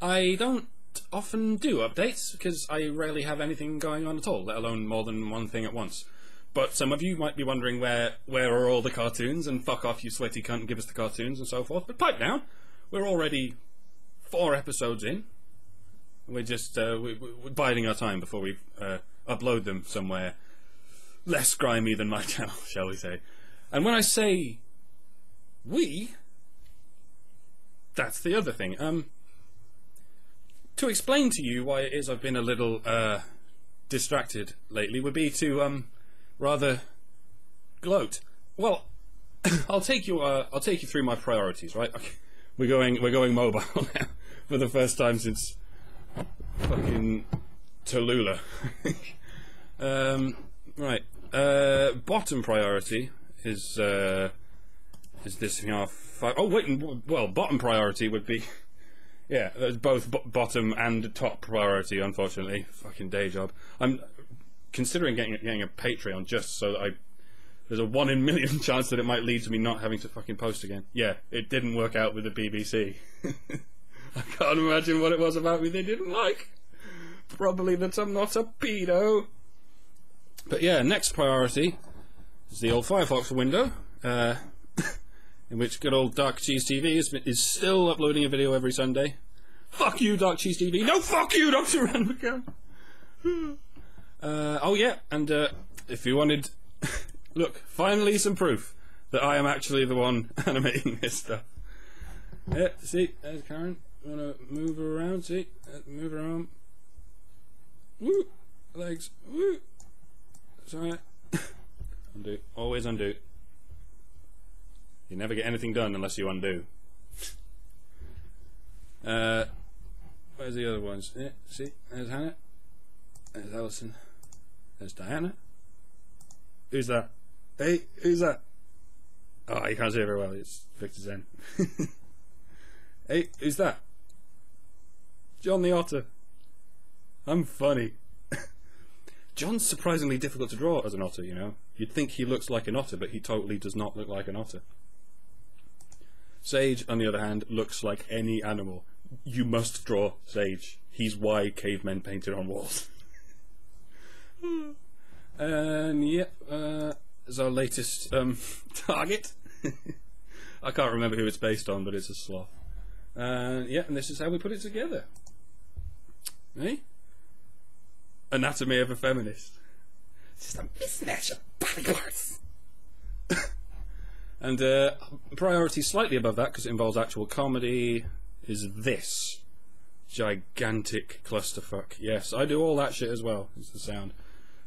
I don't often do updates because I rarely have anything going on at all, let alone more than one thing at once. But some of you might be wondering where where are all the cartoons and fuck off you sweaty cunt give us the cartoons and so forth. But pipe down, we're already four episodes in. We're just uh, we, we're biding our time before we uh, upload them somewhere less grimy than my channel, shall we say? And when I say we, that's the other thing. Um, to explain to you why it is I've been a little uh, distracted lately would be to um, rather gloat. Well, I'll take you. Uh, I'll take you through my priorities. Right, okay. we're going. We're going mobile now for the first time since fucking Tallulah. um, right. Uh, bottom priority is uh, is this thing off? Oh wait, well, bottom priority would be yeah, there's both b- bottom and top priority. Unfortunately, fucking day job. I'm considering getting getting a Patreon just so that I there's a one in million chance that it might lead to me not having to fucking post again. Yeah, it didn't work out with the BBC. I can't imagine what it was about me they didn't like. Probably that I'm not a pedo. But yeah, next priority is the old Firefox window, uh, in which good old Dark Cheese TV is, is still uploading a video every Sunday. Fuck you, Dark Cheese TV. No, fuck you, Dr. Randomercam. Uh, oh yeah, and uh, if you wanted, look, finally some proof that I am actually the one animating this stuff. Yeah, see, there's Karen. Wanna move her around? See, uh, move her around. Woo, legs. Woo. Sorry. undo. Always undo. You never get anything done unless you undo. uh, where's the other ones? Yeah, see, there's Hannah. There's Alison. There's Diana. Who's that? Hey, who's that? Oh, you can't see it very well. It's Victor Zen. hey, who's that? John the Otter. I'm funny. John's surprisingly difficult to draw as an otter, you know. You'd think he looks like an otter, but he totally does not look like an otter. Sage, on the other hand, looks like any animal. You must draw Sage. He's why cavemen painted on walls. and yeah, uh, is our latest um, target. I can't remember who it's based on, but it's a sloth. And yeah, and this is how we put it together. Eh? Anatomy of a feminist. It's just a mismatch of body parts. and uh, priority slightly above that because it involves actual comedy is this gigantic clusterfuck. Yes, I do all that shit as well. It's the sound.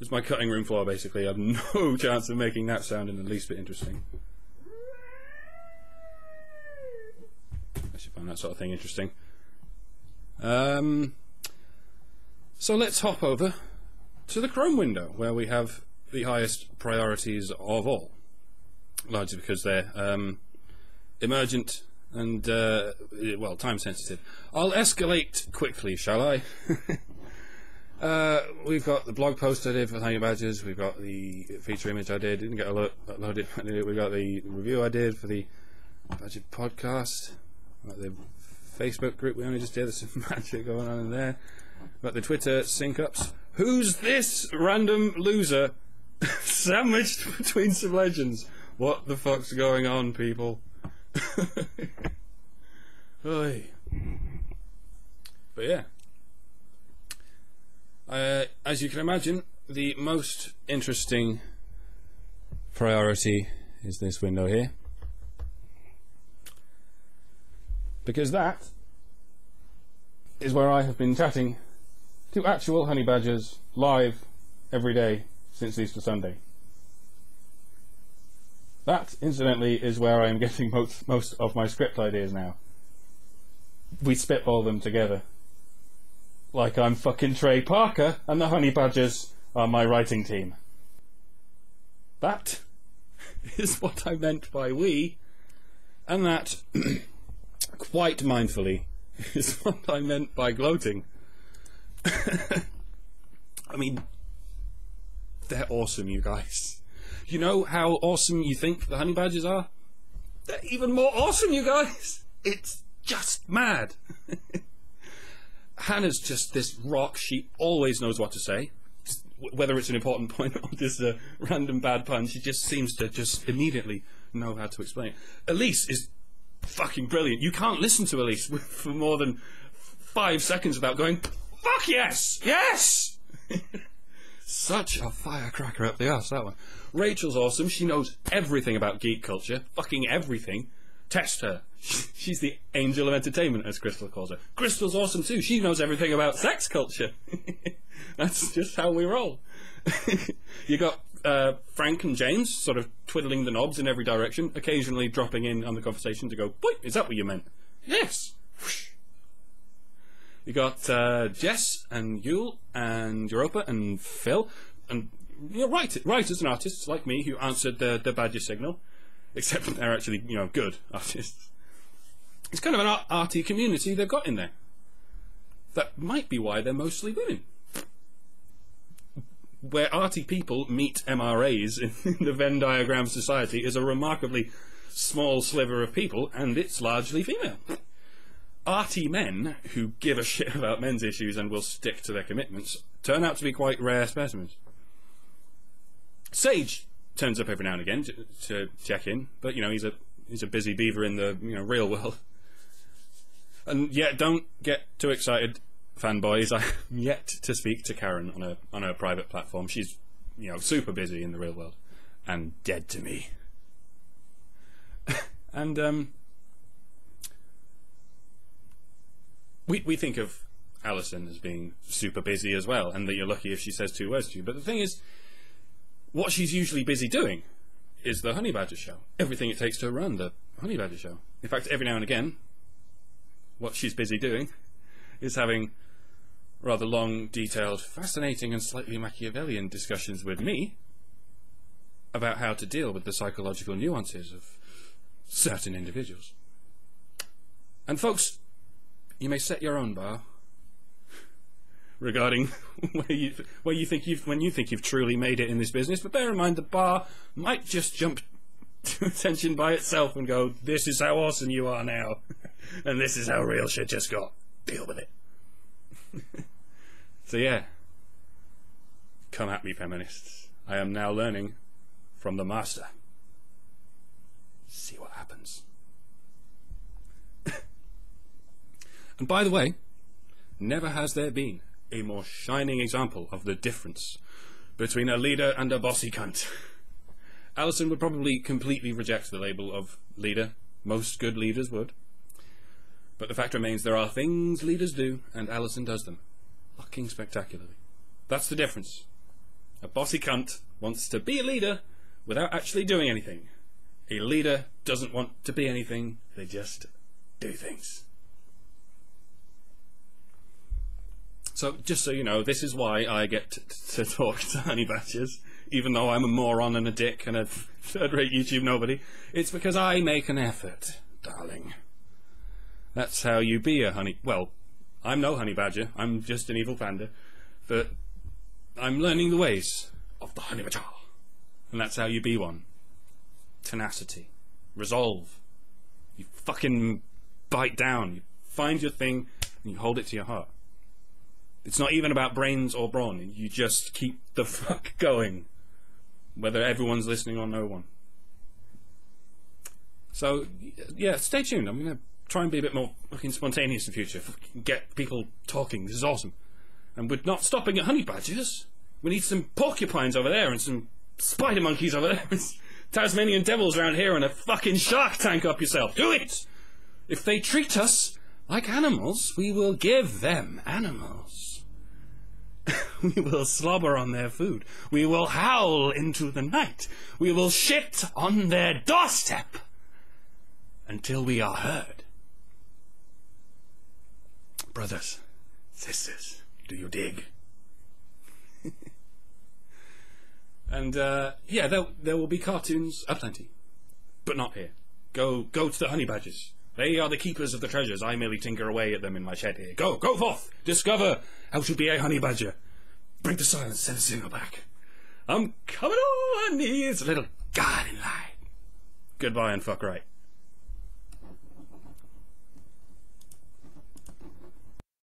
It's my cutting room floor basically. I have no chance of making that sound in the least bit interesting. I should find that sort of thing interesting. Um, so let's hop over to the Chrome window where we have the highest priorities of all, largely because they're um, emergent and uh, well time sensitive. I'll escalate quickly, shall I? uh, we've got the blog post I did for Honey Badgers. We've got the feature image I did. Didn't get a lot uploaded. We've got the review I did for the Badger podcast. Got the Facebook group we only just did. There's some magic going on in there. Got the Twitter sync ups. Who's this random loser sandwiched between some legends? What the fuck's going on, people? But yeah. Uh, as you can imagine, the most interesting priority is this window here. Because that is where I have been chatting to actual honey badgers live every day since Easter Sunday. That, incidentally, is where I am getting most, most of my script ideas now. We spitball them together. Like I'm fucking Trey Parker and the Honey Badgers are my writing team. That is what I meant by we, and that, quite mindfully, is what I meant by gloating. I mean, they're awesome, you guys. You know how awesome you think the honey badgers are? They're even more awesome, you guys. It's just mad. Hannah's just this rock. She always knows what to say. Whether it's an important point or just a random bad pun, she just seems to just immediately know how to explain it. Alyss is fucking brilliant. You can't listen to Alyss for more than five seconds without going, fuck yes! Yes! Such a firecracker up the ass, that one. Rachel's awesome. She knows everything about geek culture. Fucking everything. Test her. She's the angel of entertainment, as Kristal calls her. Kristal's awesome too. She knows everything about sex culture. That's just how we roll. you got uh, Frank and James sort of twiddling the knobs in every direction, occasionally dropping in on the conversation to go, Boy, is that what you meant? Yes. You got uh, Jess and Yule and Europa and Phil and you know, write, writers and artists like me who answered the, the Badger signal, except they're actually you know good artists. It's kind of an art- arty community they've got in there. That might be why they're mostly women. Where arty people meet MRAs in the Venn diagram society is a remarkably small sliver of people, and it's largely female arty men who give a shit about men's issues and will stick to their commitments turn out to be quite rare specimens. Sage turns up every now and again to, to, check in, but you know he's a he's a busy beaver in the you know real world. And yet, don't get too excited, fanboys. I'm yet to speak to Karen on a on a private platform. She's you know super busy in the real world and dead to me. and um, we we think of Alison as being super busy as well, and that you're lucky if she says two words to you. But the thing is, what she's usually busy doing is the Honey Badger show. Everything it takes to run the Honey Badger show. In fact, every now and again, what she's busy doing is having rather long, detailed, fascinating, and slightly Machiavellian discussions with me about how to deal with the psychological nuances of certain individuals. And folks, you may set your own bar regarding where you where you think you've when you think you've truly made it in this business. But bear in mind, the bar might just jump to attention by itself and go, "This is how awesome you are now, and this is how real shit just got. Deal with it." so yeah, come at me, feminists. I am now learning from the master. See what happens. And by the way, never has there been a more shining example of the difference between a leader and a bossy cunt. Alison would probably completely reject the label of leader. Most good leaders would. But the fact remains there are things leaders do, and Alison does them. Fucking spectacularly. That's the difference. A bossy cunt wants to be a leader without actually doing anything. A leader doesn't want to be anything, they just do things. So, just so you know, this is why I get to, talk to honey badgers, even though I'm a moron and a dick and a third-rate YouTube nobody. It's because I make an effort, darling. That's how you be a honey. Well, I'm no honey badger. I'm just an evil panda, but I'm learning the ways of the honey badger, and that's how you be one. Tenacity, resolve. You fucking bite down. You find your thing and you hold it to your heart. It's not even about brains or brawn. You just keep the fuck going, whether everyone's listening or no one. So, yeah, stay tuned. I'm going to try and be a bit more fucking spontaneous in the future. Get people talking. This is awesome. And we're not stopping at honey badgers. We need some porcupines over there and some spider monkeys over there. Tasmanian devils around here and a fucking shark tank up yourself. Do it! If they treat us like animals, we will give them animals. we will slobber on their food. We will howl into the night. We will shit on their doorstep until we are heard. Brothers, sisters, do you dig? and uh, yeah, there, there will be cartoons aplenty, but not here. Go, go to the honey badgers. They are the keepers of the treasures. I merely tinker away at them in my shed here. Go, go forth, discover how to be a honey badger. Break the silence, send a signal back. I'm coming on, he's a little guiding light. Goodbye and fuck right.